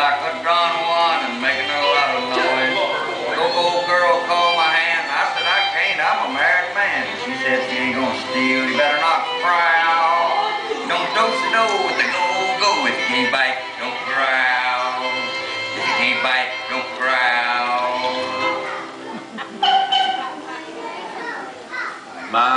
like, look on one and make a lot of noise. The old girl called my hand. I said, I can't, I'm a married man. She said, she ain't gonna steal, you better not prowl. Don't do-si-do with the gold. Go if you can't bite, don't growl. If you can't bite, don't growl. my